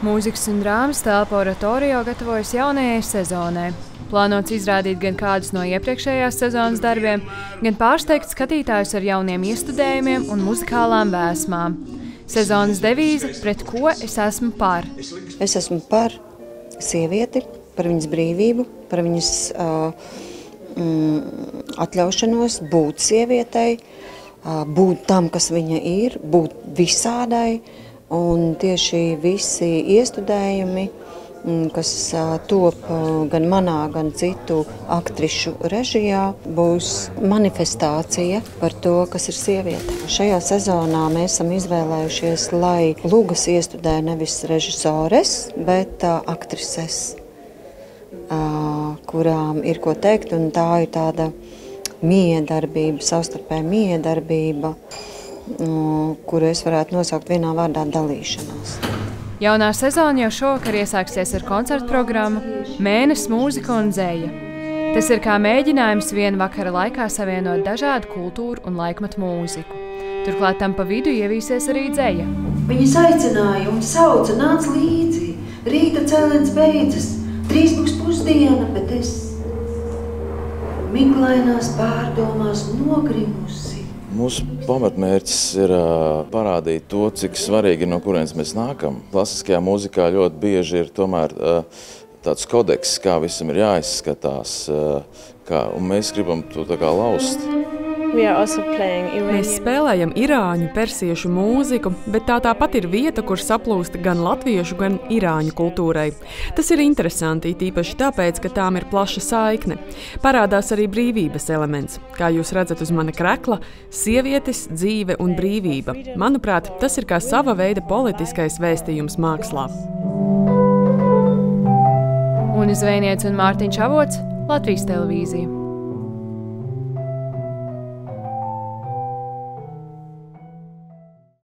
Mūzikas un drāmas telpa oratorio gatavojas jaunajai sezonai. Plānots izrādīt gan kādus no iepriekšējās sezonas darbiem, gan pārsteigt skatītājus ar jauniem iestudējumiem un muzikālām vēsmām. Sezonas devīze - pret ko es esmu par? Es esmu par sievieti, par viņas brīvību, par viņas uh, mm, atļaušanos būt sievietei, uh, būt tam, kas viņa ir, būt visādai. Un tieši visi iestudējumi, mm, kas top gan manā, gan citu aktrišu režijā, būs manifestācija par to, kas ir sieviete. Šajā sezonā mēs esam izvēlējušies, lai lūgas iestudē nevis režisores, bet aktrises, kurām ir ko teikt, un tā ir tāda miedarbība, savstarpēja miedarbība kuru es varētu nosaukt vienā vārdā - dalīšanās. Jaunā sezona jau šovakar iesāksies ar koncertu programmu Mēnesis, mūzika un dzēja. Tas ir kā mēģinājums vienu vakara laikā savienot dažādu kultūru un laikmetu mūziku. Turklāt tam pa vidu ievīsies arī dzēja. Viņas aicināja un sauca, nāc līdzi. Rīta cēliens beidzas, trīs būs pusdiena, bet es miglainās pārdomās nogrimusi. Mūsu pamatmērķis ir parādīt to, cik svarīgi ir no kurienes mēs nākam. Klasiskajā mūzikā ļoti bieži ir tomēr tāds kodeks, kā visam ir jāizskatās, kā, un mēs gribam to tā kā laust. Mēs spēlējam irāņu, persiešu mūziku, bet tā tāpat ir vieta, kur saplūst gan latviešu, gan irāņu kultūrai. Tas ir interesanti, tīpaši tāpēc, ka tām ir plaša saikne. Parādās arī brīvības elements. Kā jūs redzat uz mana krekla, sievietes, dzīve un brīvība. Manuprāt, tas ir kā sava veida politiskais vēstījums mākslā. Un Zvēniec un Mārtiņš Avots Latvijas televīzija.